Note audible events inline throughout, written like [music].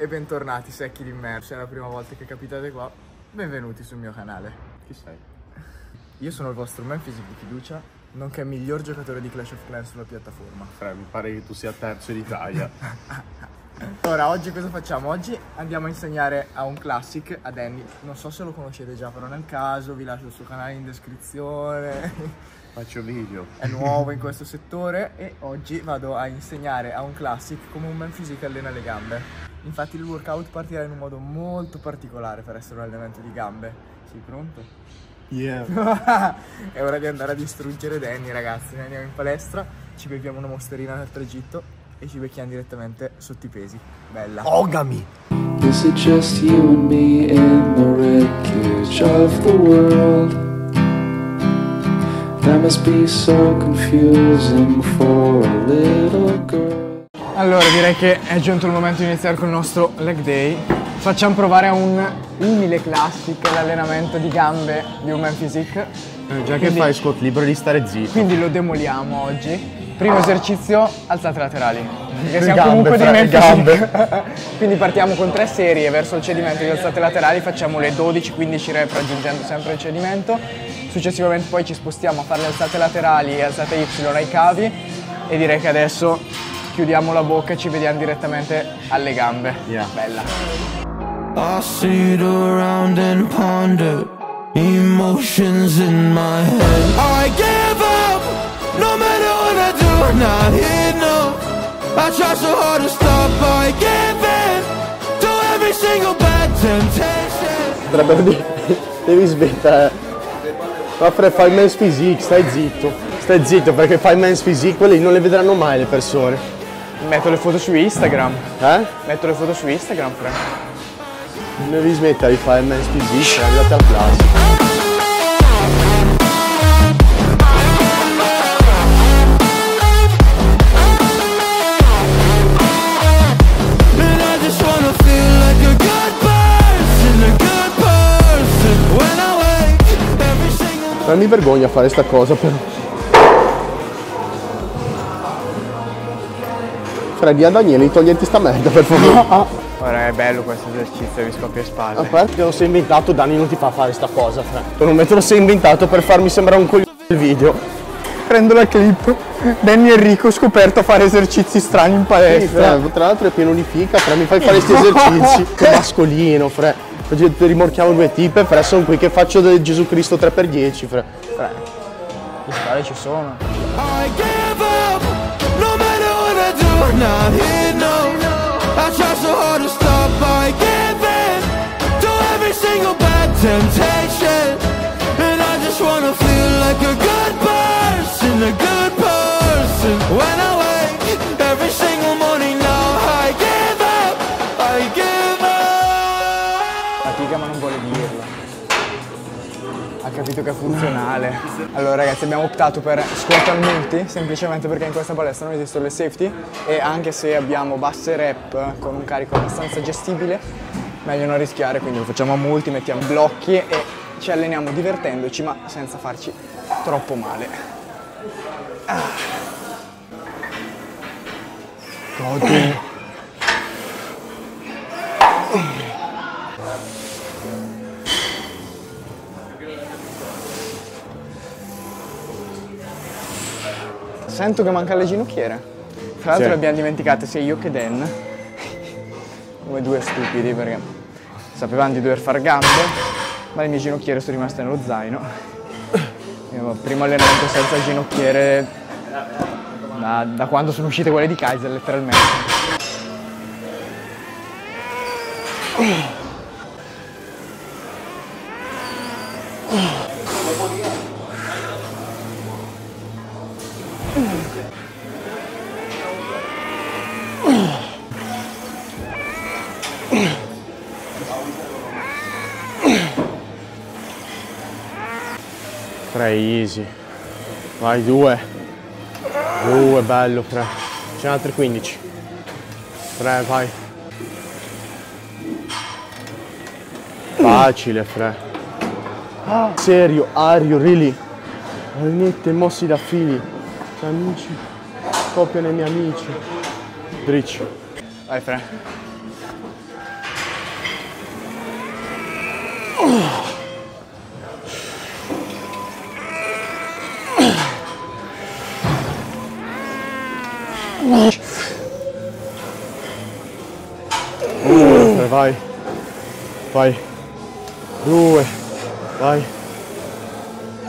e bentornati secchi di merda. Se è la prima volta che capitate qua, benvenuti sul mio canale. Chi sei? [laughs] Io sono il vostro Memphis di fiducia, nonché miglior giocatore di Clash of Clans sulla piattaforma. Fre, mi pare che tu sia terzo in Italia. [laughs] Allora, oggi cosa facciamo? Oggi andiamo a insegnare a un classic, a Danny. Non so se lo conoscete già, però nel caso vi lascio il suo canale in descrizione. [laughs] Faccio video. È nuovo in questo settore e oggi vado a insegnare a un classic come un man physique allena le gambe. Infatti il workout partirà in un modo molto particolare per essere un allenamento di gambe. Sei pronto? Yeah. [laughs] È ora di andare a distruggere Danny ragazzi, noi andiamo in palestra, ci beviamo una mosterina nel tragitto e ci becchiamo direttamente sotto i pesi. Bella. Ogami! Is it just you and me in the wreckage of the world? That must be so confusing for a little girl. Allora direi che è giunto il momento di iniziare con il nostro leg day. Facciamo provare a un umile classic l'allenamento di gambe di un man physique. Eh, già che Quindi- fai squat libero di stare zitto. Quindi lo demoliamo oggi. Primo esercizio, alzate laterali. Perché siamo gambe, comunque dei gambe. physique. [laughs] Quindi partiamo con tre serie verso il cedimento di alzate laterali, facciamo le 12-15 rep raggiungendo sempre il cedimento. Successivamente poi ci spostiamo a fare le alzate laterali e alzate Y ai cavi e direi che adesso chiudiamo la bocca e ci vediamo direttamente alle gambe. Yeah. Bella. I sit around and ponder emotions in my head. I give up, no matter what I do, not no. I try so hard to stop, I give in to every single bad temptation. Devi smettere. Ma Fre, fai men's physique, stai zitto. Stai zitto perché fai men's physique, quelli non le vedranno mai le persone. Metto le foto su Instagram. Eh? Metto le foto su Instagram, Fre. Devi smettere di fare men's physique, andate al classico. Mi vergogno a fare sta cosa però. Fre, di a Daniele, toglierti sta merda per favore. Ora è bello questo esercizio, mi scoppia le spalle. A parte che non sei inventato, Dani non ti fa fare sta cosa, Fre. Per un me te lo sei inventato per farmi sembrare un coglione del video. Prendo la clip. Danny Enrico scoperto a fare esercizi strani in Sì, palestra. Fre, tra l'altro è pieno di fica, Fre, mi fai fare questi [laughs] esercizi. [laughs] Che mascolino, Fre. Rimorchiamo due tipe, Fre, sono qui che faccio del Gesù Cristo 3x10, Fre. Le spalle ci sono. I give up, no matter what I do, not here, no. I try so hard to stop, I give in to every single bad temptation. And I just wanna feel like a good person, a good Ha capito che è funzionale. Allora ragazzi abbiamo optato per squat al multi semplicemente perché in questa palestra non esistono le safety e anche se abbiamo basse rep con un carico abbastanza gestibile meglio non rischiare quindi lo facciamo a multi, mettiamo blocchi e ci alleniamo divertendoci ma senza farci troppo male. Ah. Godi. Sento che manca le ginocchiere. Tra l'altro Sì. le abbiamo dimenticate sia io che Dan. Come due stupidi perché sapevamo di dover far gambe, ma le mie ginocchiere sono rimaste nello zaino. Io, primo allenamento senza ginocchiere da, da quando sono uscite quelle di Kaiser letteralmente. 3 easy. Vai 2 2 bello 3 c'è altri 15 3 vai. Facile 3 ah, serio are you really? Niente mossi da fili. Amici copiano i miei amici. Driccio vai 3 Oh. Uno, vai. Vai. Due. Vai.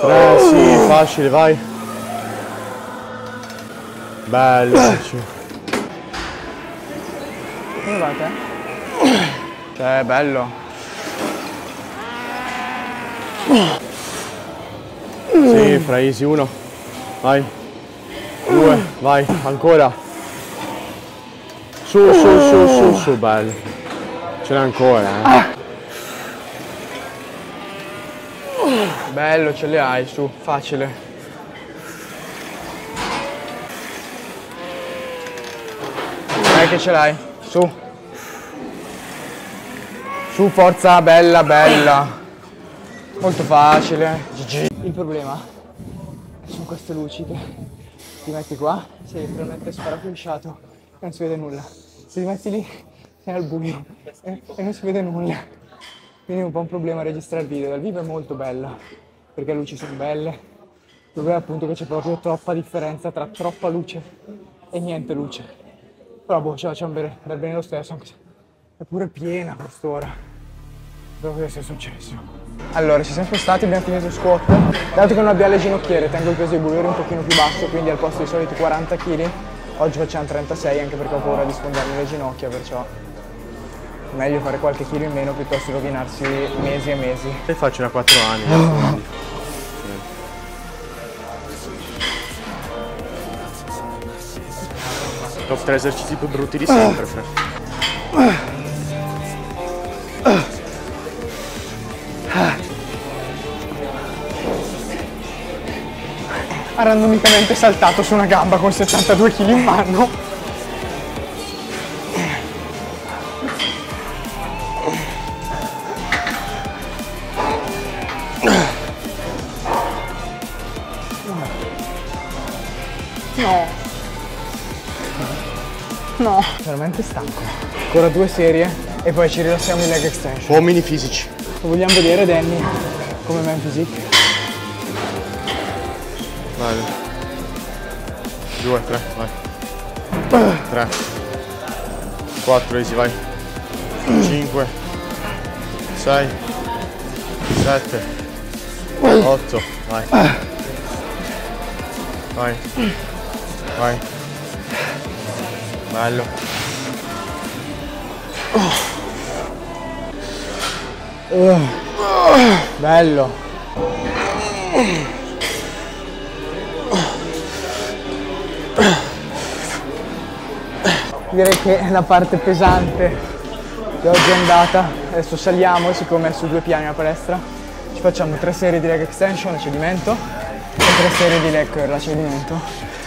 Tre, sì, facile, vai. Bello. facile. Come va te? Cioè, bello. Sì, fra easy, uno. Vai. Due, vai, ancora. Su, su, su, su, su, bello. Ce n'è ancora, eh. Bello, ce le hai, su, facile. Dai che ce l'hai, su. Su, forza, bella, bella. Molto facile. GG. Il problema sono queste luci che ti metti qua, sei letteralmente sparaflusciato e non si vede nulla. Se ti metti lì sei al buio e, e non si vede nulla. Quindi è un po' un problema registrare il video. Dal vivo è molto bella, perché le luci sono belle. Il problema è appunto che c'è proprio troppa differenza tra troppa luce e niente luce. Però boh, ce la facciamo bere, bel bene lo stesso, anche se è pure piena quest'ora. Dopo che sia successo. Allora, ci siamo spostati, abbiamo finito squat. Dato che non abbiamo le ginocchiere, tengo il peso dei bulgari un pochino più basso, quindi al posto dei soliti 40 kg, oggi facciamo 36 anche perché ho paura di sfondarmi le ginocchia, perciò meglio fare qualche chilo in meno piuttosto che rovinarsi mesi e mesi. Te faccio da 4 anni. [gasps] Sì. Top 3 esercizi più brutti di sempre, Fra. [sighs] Ha randomicamente saltato su una gamba con 72 kg in mano. No. No. Veramente stanco. Ancora due serie e poi ci rilassiamo in leg extension. Uomini fisici. Lo vogliamo vedere Danny come man physique? Vai. 2, 3, vai. 3. 4, easy, vai. 5. 6. 7. 8. Vai. Vai. Vai. Bello. Bello. Direi che è la parte pesante che oggi è andata. Adesso saliamo, siccome è su due piani la palestra, ci facciamo tre serie di leg extension a cedimento e tre serie di leg curl a cedimento.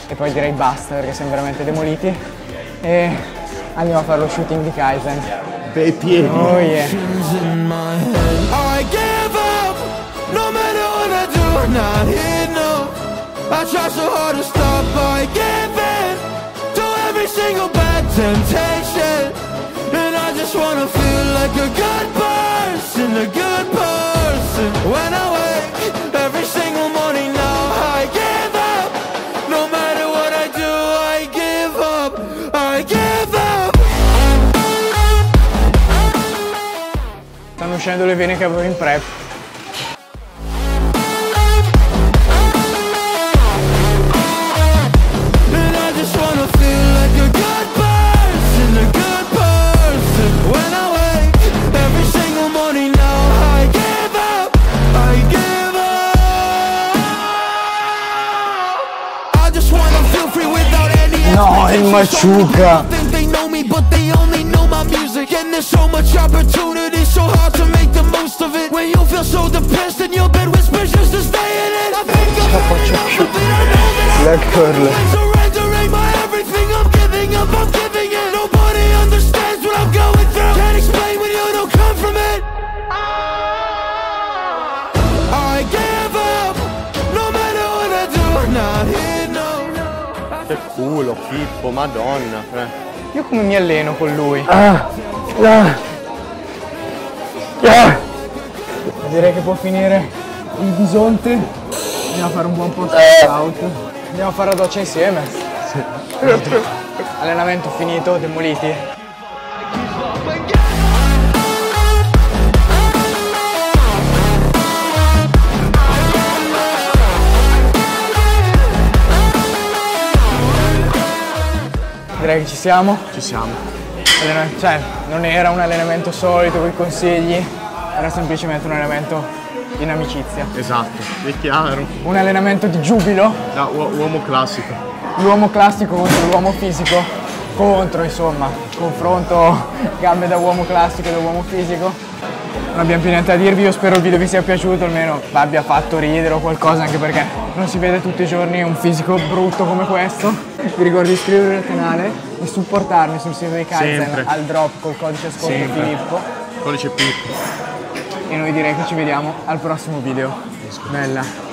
E poi direi basta perché siamo veramente demoliti. E andiamo a fare lo shooting di Kaizen. Bei piedi. Oh yeah. Temptation. And I just wanna feel like a good person, a good person. When I wake every single morning now, I give up. No matter what I do, I give up, I give up. Stanno uscendo le vene che avevo in prep. Il maciuca. Think they know me, but they only know my music. And there's so much opportunity, so hard to make the most of it. When you feel so depressed and your bed whispers just to stay in it. I think about it, but I know that. I'm surrendering my everything, I'm giving up, I'm giving culo, Pippo, madonna, Fra. Io come mi alleno con lui? direi che può finire il bisonte. Andiamo a fare un buon post out. Andiamo a fare la doccia insieme. Allenamento finito, demoliti. Direi che ci siamo. Ci siamo. Cioè, non era un allenamento solito con i consigli, era semplicemente un allenamento in amicizia. Esatto, è chiaro. Un allenamento di giubilo, Da uo- uomo classico. l'uomo classico contro l'uomo fisico, contro insomma, confronto gambe da uomo classico e da uomo fisico. Non abbiamo più niente da dirvi, io spero il video vi sia piaciuto, almeno abbia fatto ridere o qualcosa, anche perché non si vede tutti i giorni un fisico brutto come questo. Vi ricordo di iscrivervi al canale e supportarmi sul sito di Kaizen Sempre. al drop col codice sconto Sempre. Filippo. Codice Pippo. E noi direi che ci vediamo al prossimo video. Bella.